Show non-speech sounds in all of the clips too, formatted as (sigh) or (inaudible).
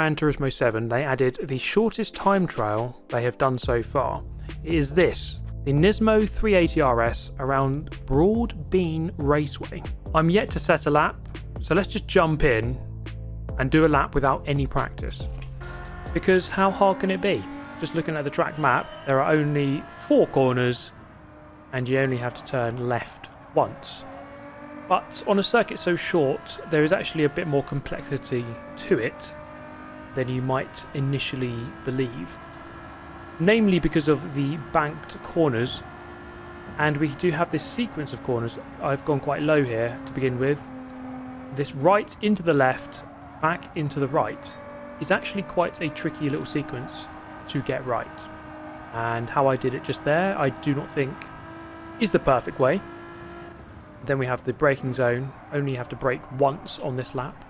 Gran Turismo 7, they added the shortest time trial they have done so far. It is this the Nismo 380RS around Broad Bean Raceway. I'm yet to set a lap, so let's just jump in and do a lap without any practice. Because how hard can it be? Just looking at the track map, there are only four corners and you only have to turn left once. But on a circuit so short, there is actually a bit more complexity to it than you might initially believe. Namely because of the banked corners, and we do have this sequence of corners. I've gone quite low here to begin with. This right into the left, back into the right, is actually quite a tricky little sequence to get right. And how I did it just there, I do not think is the perfect way. Then we have the braking zone. Only have to brake once on this lap.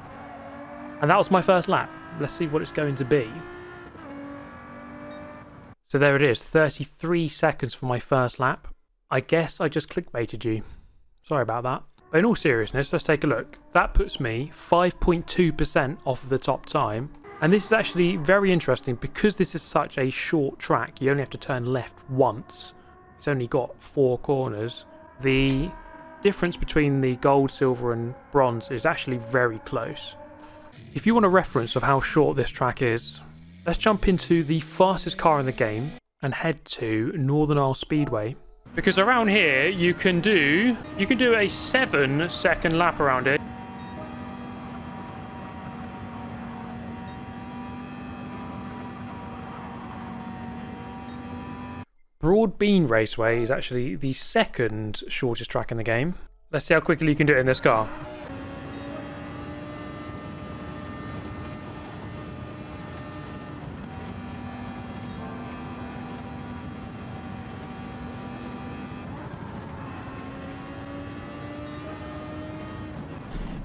And that was my first lap. Let's see what it's going to be. So there it is, 33 seconds for my first lap. I guess I just clickbaited you. Sorry about that. But in all seriousness, let's take a look. That puts me 5.2% off of the top time. And this is actually very interesting because this is such a short track. You only have to turn left once. It's only got four corners. The difference between the gold, silver and bronze is actually very close. If you want a reference of how short this track is, let's jump into the fastest car in the game and head to Northern Isle Speedway. Because around here you can do you can do a seven second lap around it. Broad Bean Raceway is actually the second shortest track in the game. Let's see how quickly you can do it in this car.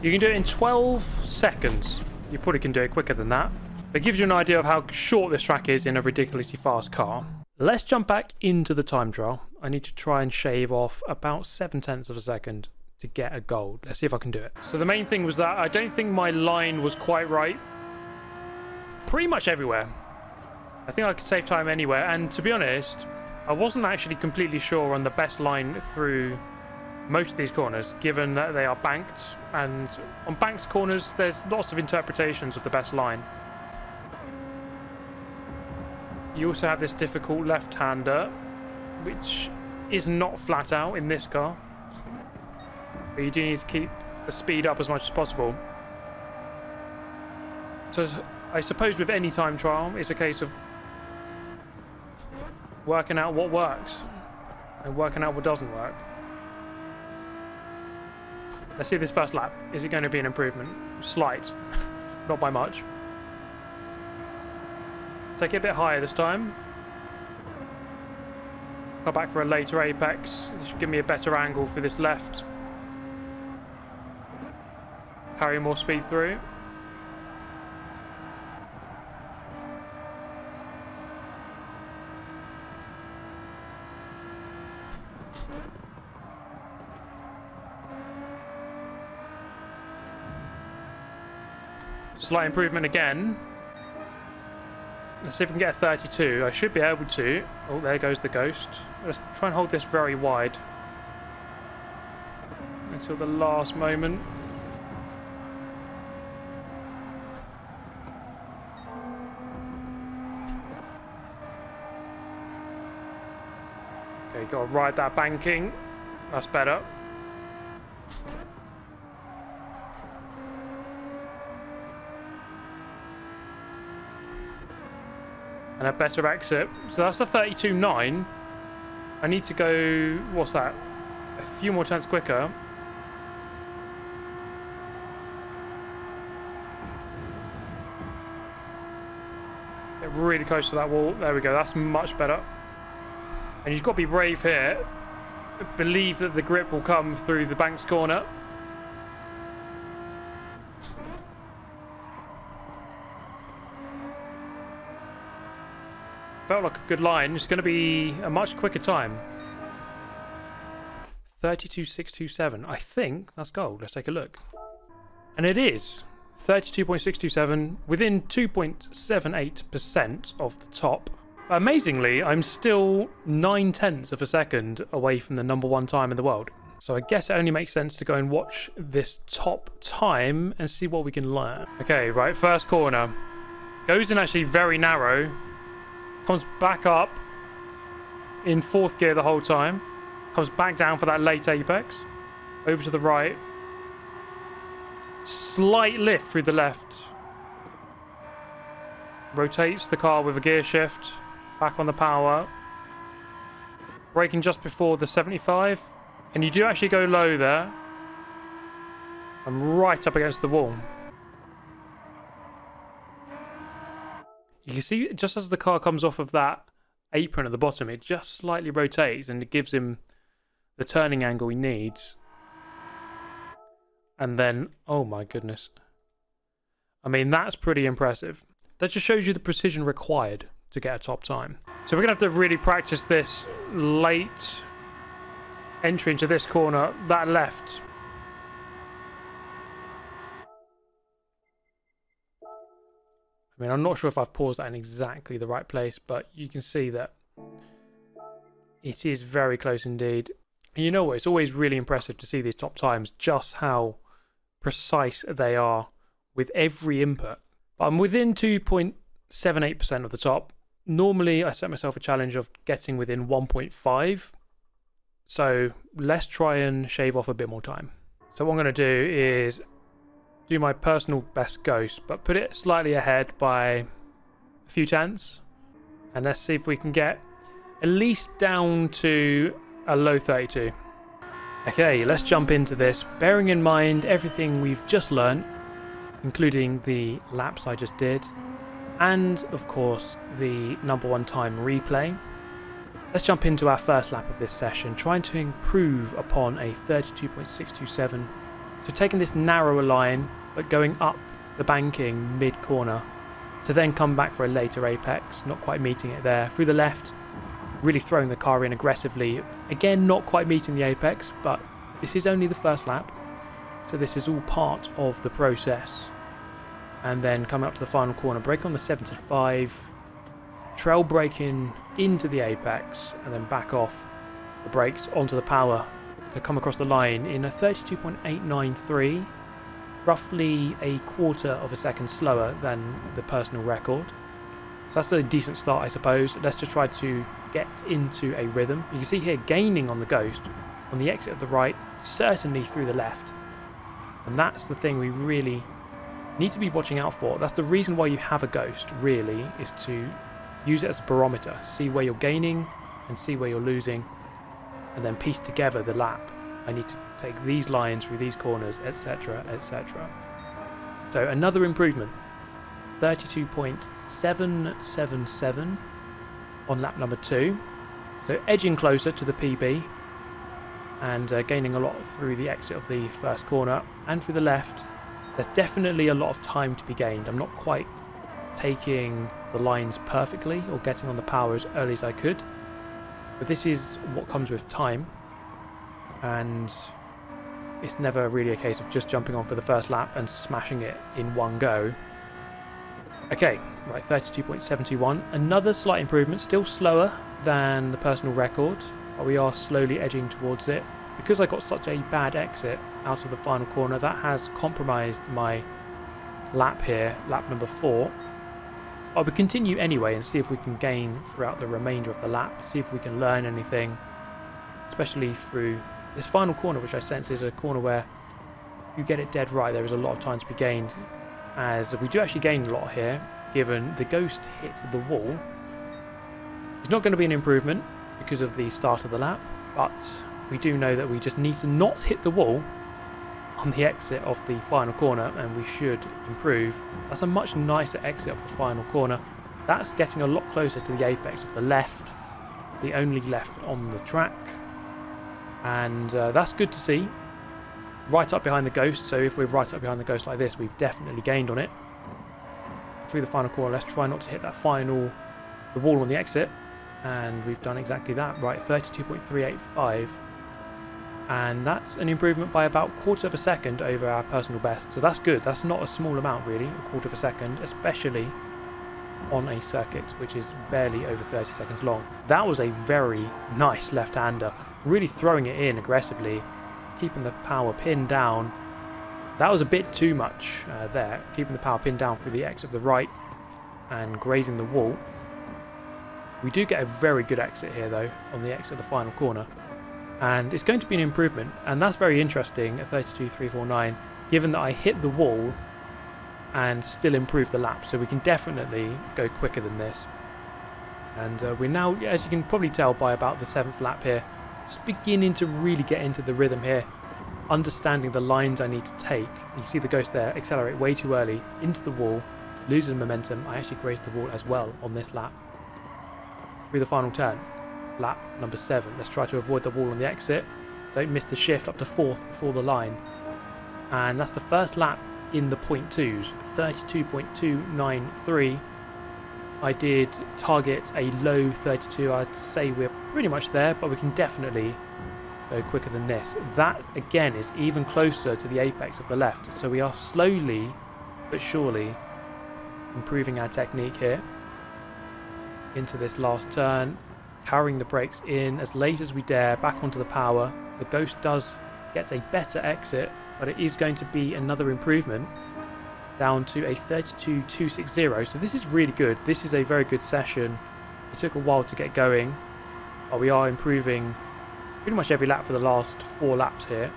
You can do it in 12 seconds. You probably can do it quicker than that. It gives you an idea of how short this track is in a ridiculously fast car. Let's jump back into the time trial. I need to try and shave off about 7 tenths of a second to get a gold. Let's see if I can do it. So the main thing was that I don't think my line was quite right. Pretty much everywhere. I think I could save time anywhere. And to be honest, I wasn't actually completely sure on the best line through most of these corners, given that they are banked, and on banked corners there's lots of interpretations of the best line. You also have this difficult left-hander, which is not flat out in this car. But you do need to keep the speed up as much as possible. So I suppose with any time trial, it's a case of working out what works and working out what doesn't work. Let's see this first lap. Is it going to be an improvement? Slight. (laughs) Not by much. Take it a bit higher this time. Come back for a later apex. This should give me a better angle for this left. Carry more speed through. Slight improvement again. Let's see if we can get a 32. I should be able to. Oh, there goes the ghost. Let's try and hold this very wide. Until the last moment. Okay, got to ride that banking. That's better. And a better exit. So that's a 32.9. I need to go, what's that? A few more turns quicker. Get really close to that wall. There we go. That's much better. And you've got to be brave here. Believe that the grip will come through the bank's corner. Felt like a good line. It's going to be a much quicker time. 32.627. I think that's gold. Let's take a look. And it is. 32.627, within 2.78% of the top. Amazingly, I'm still 9 tenths of a second away from the number one time in the world. So I guess it only makes sense to go and watch this top time and see what we can learn. Okay, right, first corner. Goes in actually very narrow. Comes back up in fourth gear the whole time. Comes back down for that late apex. Over to the right. Slight lift through the left. Rotates the car with a gear shift. Back on the power. Braking just before the 75. And you do actually go low there. I'm right up against the wall. You can see just as the car comes off of that apron at the bottom, it just slightly rotates and it gives him the turning angle he needs. And then, oh my goodness. I mean, that's pretty impressive. That just shows you the precision required to get a top time. So we're going to have to really practice this late entry into this corner, that left. I mean, I'm not sure if I've paused that in exactly the right place, but you can see that it is very close indeed. And you know what? It's always really impressive to see these top times, just how precise they are with every input. But I'm within 2.78% of the top. Normally, I set myself a challenge of getting within 1.5. So let's try and shave off a bit more time. So what I'm going to do is do my personal best ghost, but put it slightly ahead by a few tenths. And let's see if we can get at least down to a low 32. Okay, let's jump into this, bearing in mind everything we've just learned, including the laps I just did, and of course the number one time replay. Let's jump into our first lap of this session, trying to improve upon a 32.627 so taking this narrower line, but going up the banking mid-corner, to then come back for a later apex, not quite meeting it there. Through the left, really throwing the car in aggressively. Again, not quite meeting the apex, but this is only the first lap. So this is all part of the process. And then coming up to the final corner, brake on the 75, trail braking into the apex, and then back off the brakes onto the power come across the line in a 32.893, roughly a quarter of a second slower than the personal record. So that's a decent start, I suppose. Let's just try to get into a rhythm. You can see here gaining on the Ghost on the exit of the right, certainly through the left. And that's the thing we really need to be watching out for. That's the reason why you have a Ghost, really, is to use it as a barometer. See where you're gaining and see where you're losing and then piece together the lap. I need to take these lines through these corners, etc, etc. So another improvement, 32.777 on lap number two. So edging closer to the PB and uh, gaining a lot through the exit of the first corner and through the left. There's definitely a lot of time to be gained. I'm not quite taking the lines perfectly or getting on the power as early as I could. But this is what comes with time. And it's never really a case of just jumping on for the first lap and smashing it in one go. Okay, right, 32.71. Another slight improvement, still slower than the personal record, but we are slowly edging towards it. Because I got such a bad exit out of the final corner, that has compromised my lap here, lap number four. I would continue anyway and see if we can gain throughout the remainder of the lap, see if we can learn anything, especially through this final corner, which I sense is a corner where you get it dead right, there is a lot of time to be gained, as we do actually gain a lot here, given the ghost hits the wall. It's not going to be an improvement because of the start of the lap, but we do know that we just need to not hit the wall on the exit of the final corner and we should improve. That's a much nicer exit of the final corner. That's getting a lot closer to the apex of the left, the only left on the track. And uh, that's good to see. Right up behind the Ghost, so if we're right up behind the Ghost like this, we've definitely gained on it. Through the final corner, let's try not to hit that final, the wall on the exit. And we've done exactly that, right, 32.385 and that's an improvement by about a quarter of a second over our personal best. So that's good. That's not a small amount really, a quarter of a second, especially on a circuit which is barely over 30 seconds long. That was a very nice left-hander, really throwing it in aggressively, keeping the power pin down. That was a bit too much uh, there, keeping the power pin down through the exit of the right and grazing the wall. We do get a very good exit here though, on the exit of the final corner and it's going to be an improvement. And that's very interesting at 32.349 given that I hit the wall and still improve the lap. So we can definitely go quicker than this. And uh, we're now as you can probably tell by about the seventh lap here just beginning to really get into the rhythm here understanding the lines I need to take. You see the ghost there accelerate way too early into the wall losing momentum. I actually grazed the wall as well on this lap through the final turn lap number seven. Let's try to avoid the wall on the exit. Don't miss the shift up to fourth before the line. And that's the first lap in the point twos, 32.293. I did target a low 32. I'd say we're pretty much there, but we can definitely go quicker than this. That, again, is even closer to the apex of the left. So we are slowly but surely improving our technique here into this last turn powering the brakes in as late as we dare back onto the power. The Ghost does get a better exit, but it is going to be another improvement down to a 32.260. So this is really good. This is a very good session. It took a while to get going, but we are improving pretty much every lap for the last four laps here.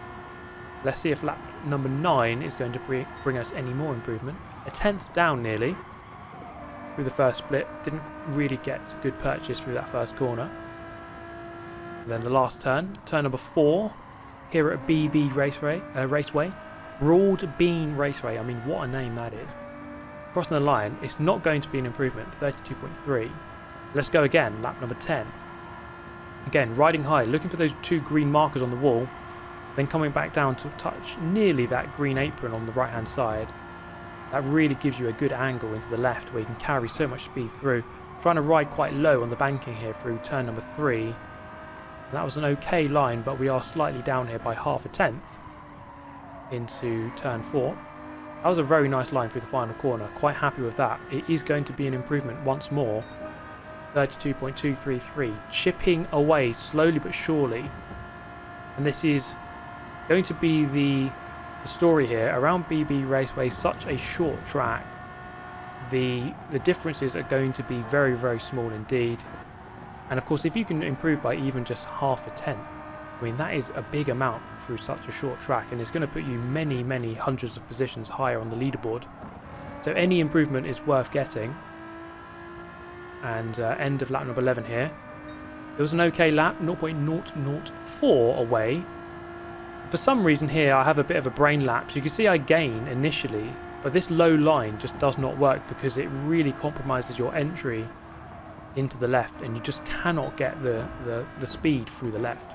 Let's see if lap number nine is going to bring us any more improvement. A tenth down nearly through the first split. Didn't really get good purchase through that first corner. And then the last turn, turn number four, here at BB Raceway, uh, Raceway, Broad Bean Raceway. I mean, what a name that is. Crossing the line, it's not going to be an improvement, 32.3. Let's go again, lap number 10. Again, riding high, looking for those two green markers on the wall, then coming back down to touch nearly that green apron on the right hand side that really gives you a good angle into the left where you can carry so much speed through. Trying to ride quite low on the banking here through turn number three. That was an okay line, but we are slightly down here by half a tenth into turn four. That was a very nice line through the final corner. Quite happy with that. It is going to be an improvement once more. 32.233. Chipping away slowly but surely. And this is going to be the the story here. Around BB Raceway such a short track the the differences are going to be very very small indeed. And of course if you can improve by even just half a tenth I mean that is a big amount through such a short track and it's going to put you many many hundreds of positions higher on the leaderboard. So any improvement is worth getting. And uh, end of lap number 11 here. It was an okay lap 0.004 away for some reason here I have a bit of a brain lapse. You can see I gain initially, but this low line just does not work because it really compromises your entry into the left and you just cannot get the, the, the speed through the left.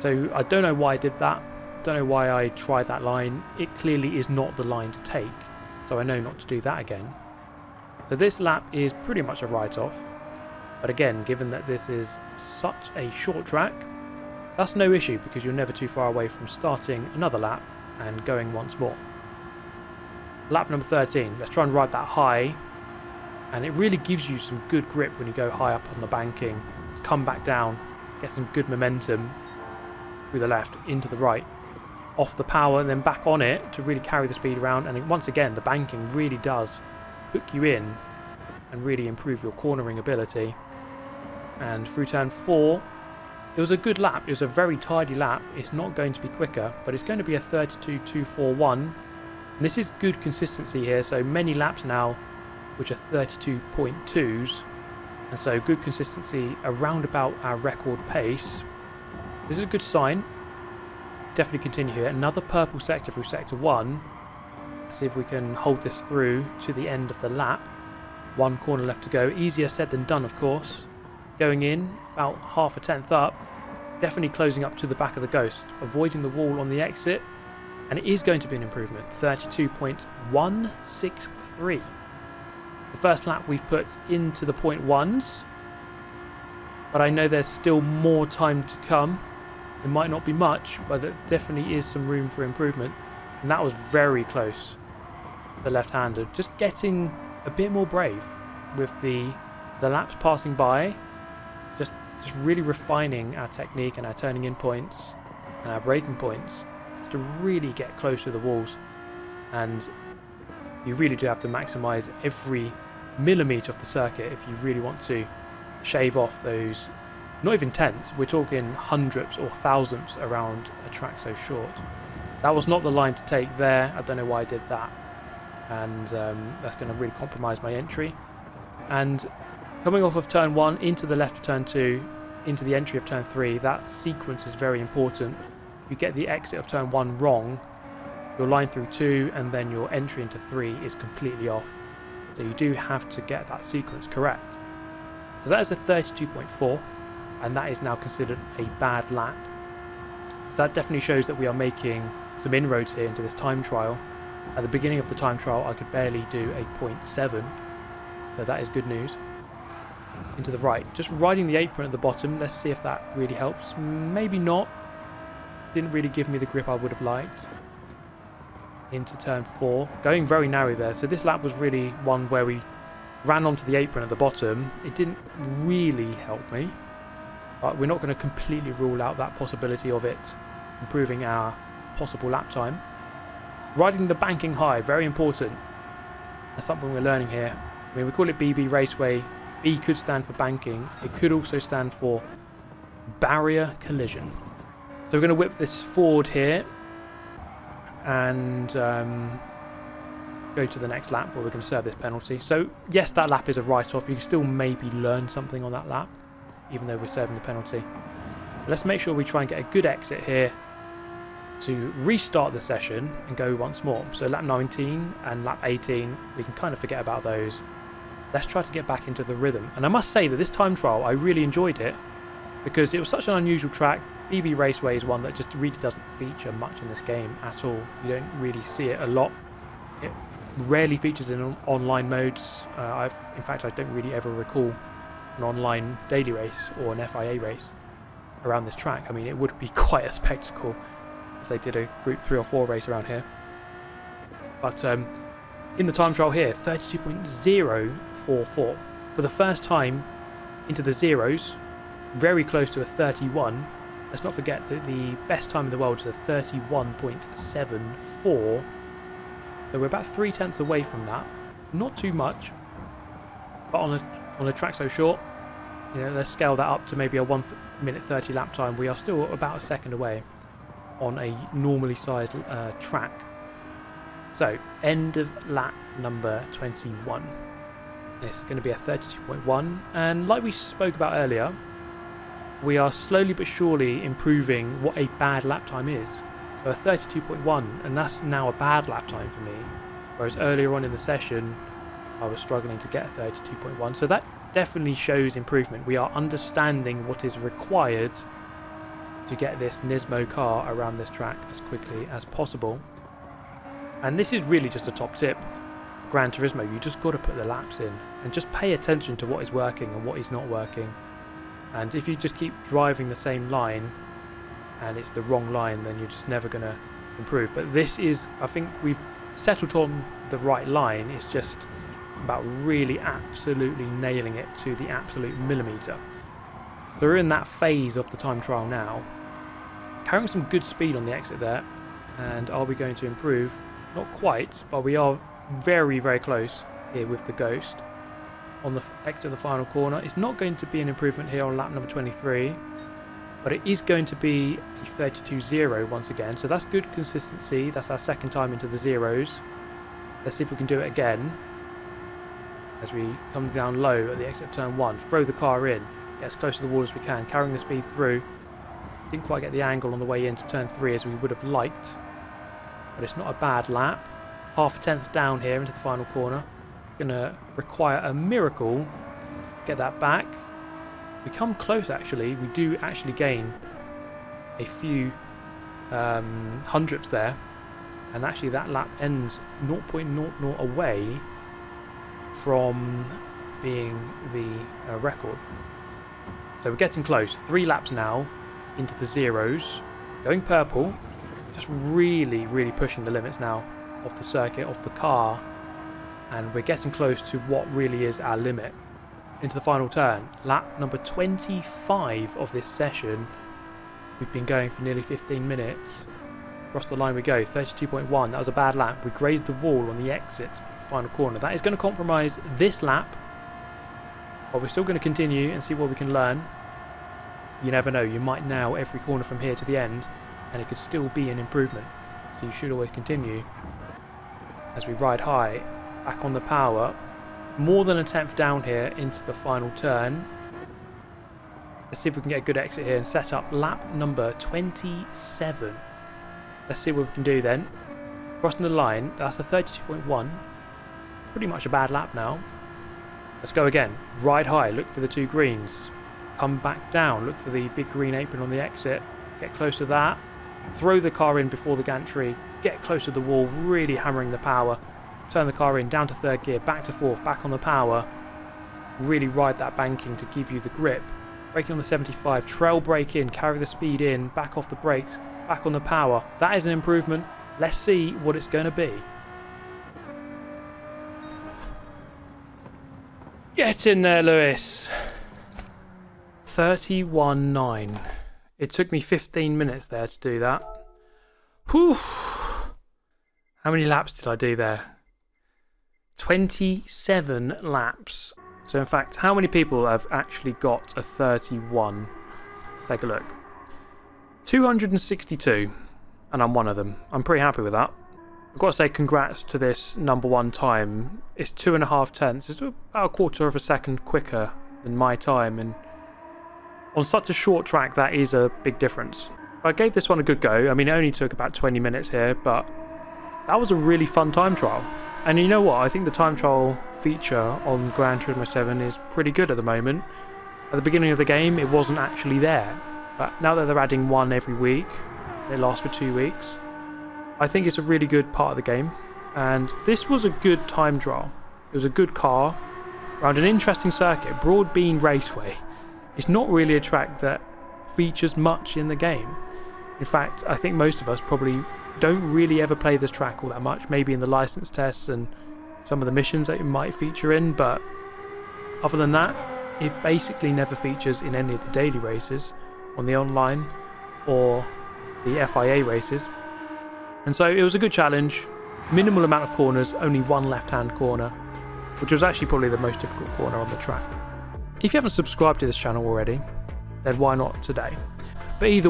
So I don't know why I did that. Don't know why I tried that line. It clearly is not the line to take. So I know not to do that again. So this lap is pretty much a write-off. But again, given that this is such a short track, that's no issue because you're never too far away from starting another lap and going once more. Lap number 13, let's try and ride that high and it really gives you some good grip when you go high up on the banking. Come back down, get some good momentum through the left, into the right, off the power and then back on it to really carry the speed around and once again the banking really does hook you in and really improve your cornering ability. And through turn 4 it was a good lap. It was a very tidy lap. It's not going to be quicker, but it's going to be a 32.241. This is good consistency here. So many laps now, which are 32.2s. And so good consistency around about our record pace. This is a good sign. Definitely continue here. Another purple sector through sector 1. Let's see if we can hold this through to the end of the lap. One corner left to go. Easier said than done, of course going in about half a tenth up definitely closing up to the back of the ghost avoiding the wall on the exit and it is going to be an improvement 32.163 the first lap we've put into the point ones but I know there's still more time to come It might not be much, but there definitely is some room for improvement. And that was very close. The left-hander just getting a bit more brave with the the laps passing by. Just just really refining our technique and our turning in points and our braking points to really get close to the walls. And you really do have to maximize every millimeter of the circuit if you really want to shave off those not even tenths, we're talking hundredths or thousandths around a track so short. That was not the line to take there. I don't know why I did that. And um, that's going to really compromise my entry. And coming off of turn one into the left of turn two, into the entry of turn three, that sequence is very important. If you get the exit of turn one wrong, your line through two and then your entry into three is completely off. So you do have to get that sequence correct. So that is a 32.4 and that is now considered a bad lap. So that definitely shows that we are making some inroads here into this time trial. At the beginning of the time trial I could barely do a 0.7 so that is good news. Into the right, just riding the apron at the bottom, let's see if that really helps. Maybe not. Didn't really give me the grip I would have liked. Into turn 4, going very narrow there. So this lap was really one where we ran onto the apron at the bottom. It didn't really help me. But we're not going to completely rule out that possibility of it improving our possible lap time. Riding the banking high, very important. That's something we're learning here. I mean, we call it BB Raceway. B could stand for banking. It could also stand for barrier collision. So we're going to whip this forward here and um, go to the next lap where we're going to serve this penalty. So yes, that lap is a write-off. You can still maybe learn something on that lap even though we're serving the penalty. Let's make sure we try and get a good exit here to restart the session and go once more. So lap 19 and lap 18, we can kind of forget about those. Let's try to get back into the rhythm. And I must say that this time trial, I really enjoyed it because it was such an unusual track. BB Raceway is one that just really doesn't feature much in this game at all. You don't really see it a lot. It rarely features in online modes. Uh, I've, in fact, I don't really ever recall an online daily race or an FIA race around this track. I mean, it would be (laughs) quite a spectacle if they did a Group 3 or 4 race around here. But um, in the time trial here, 32.044. For the first time into the zeros, very close to a 31. Let's not forget that the best time in the world is a 31.74. So we're about three tenths away from that. Not too much, but on a on a track so short, you know, let's scale that up to maybe a 1 minute 30 lap time. We are still about a second away on a normally sized uh, track. So, end of lap number 21. This is going to be a 32.1, and like we spoke about earlier, we are slowly but surely improving what a bad lap time is. So a 32.1, and that's now a bad lap time for me. Whereas earlier on in the session, I was struggling to get a 32.1. So that definitely shows improvement. We are understanding what is required to get this Nismo car around this track as quickly as possible. And this is really just a top tip. Gran Turismo, you just got to put the laps in and just pay attention to what is working and what is not working. And if you just keep driving the same line and it's the wrong line, then you're just never going to improve. But this is, I think we've settled on the right line. It's just about really absolutely nailing it to the absolute millimetre. We're in that phase of the time trial now. Carrying some good speed on the exit there. And are we going to improve? Not quite, but we are very, very close here with the Ghost. On the exit of the final corner. It's not going to be an improvement here on lap number 23. But it is going to be a 32-0 once again. So that's good consistency. That's our second time into the zeros. Let's see if we can do it again as we come down low at the exit of turn 1. Throw the car in, get as close to the wall as we can, carrying the speed through. Didn't quite get the angle on the way into turn 3 as we would have liked, but it's not a bad lap. Half a tenth down here into the final corner. It's going to require a miracle get that back. We come close actually, we do actually gain a few um, hundredths there and actually that lap ends 0.00 away from being the uh, record. So we're getting close. Three laps now. into the zeros, going purple, just really, really pushing the limits now of the circuit, of the car, and we're getting close to what really is our limit. Into the final turn, lap number 25 of this session. We've been going for nearly 15 minutes. Across the line we go, 32.1. That was a bad lap. We grazed the wall on the exit of the final corner. That is going to compromise this lap. But we're still going to continue and see what we can learn. You never know, you might nail every corner from here to the end, and it could still be an improvement. So you should always continue as we ride high, back on the power. More than a tenth down here into the final turn. Let's see if we can get a good exit here and set up lap number 27. Let's see what we can do then. Crossing the line, that's a 32.1. Pretty much a bad lap now. Let's go again. Ride high, look for the two greens. Come back down, look for the big green apron on the exit. Get close to that. Throw the car in before the gantry. Get close to the wall, really hammering the power. Turn the car in, down to third gear, back to fourth, back on the power. Really ride that banking to give you the grip. Braking on the 75, trail brake in, carry the speed in, back off the brakes, back on the power. That is an improvement. Let's see what it's going to be. Get in there, Lewis. 31.9. It took me 15 minutes there to do that. Whew. How many laps did I do there? 27 laps. So in fact, how many people have actually got a 31? Let's take a look. 262, and I'm one of them. I'm pretty happy with that. I've got to say congrats to this number one time. It's two and a half tenths. It's about a quarter of a second quicker than my time, and on such a short track, that is a big difference. I gave this one a good go. I mean, it only took about 20 minutes here, but that was a really fun time trial. And you know what? I think the time trial feature on Gran Turismo 7 is pretty good at the moment. At the beginning of the game, it wasn't actually there. But now that they're adding one every week, they last for two weeks, I think it's a really good part of the game. And this was a good time trial. It was a good car around an interesting circuit, Broadbean Raceway. It's not really a track that features much in the game. In fact, I think most of us probably don't really ever play this track all that much, maybe in the license tests and some of the missions that it might feature in, but other than that, it basically never features in any of the daily races on the online or the FIA races. And so it was a good challenge, minimal amount of corners, only one left hand corner, which was actually probably the most difficult corner on the track. If you haven't subscribed to this channel already, then why not today? But either